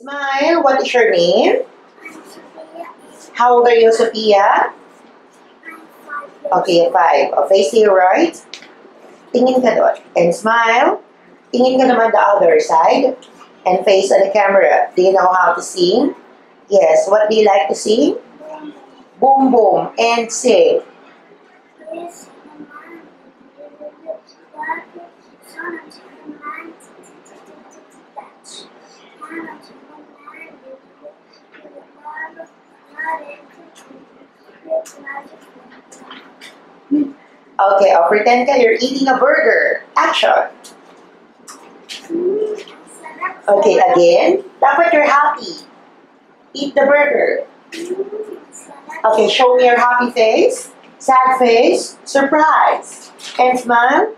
Smile. What is your name? How old are you, Sophia? Okay, five. Okay, to your right. Tingin ka doon. And smile. Tingin ka naman the other side. And face on the camera. Do you know how to sing? Yes. What do you like to sing? Boom, boom. And sing. Okay, I'll pretend ka you're eating a burger. Action. Okay, again. Dapat you're happy. Eat the burger. Okay, show me your happy face, sad face, surprise, and smile.